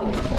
Oh.